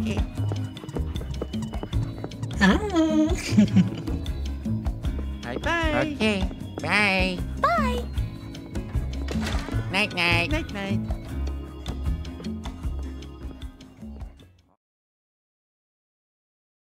Okay. Ah. Bye-bye. Okay. Bye. Bye. Night night. Night-night.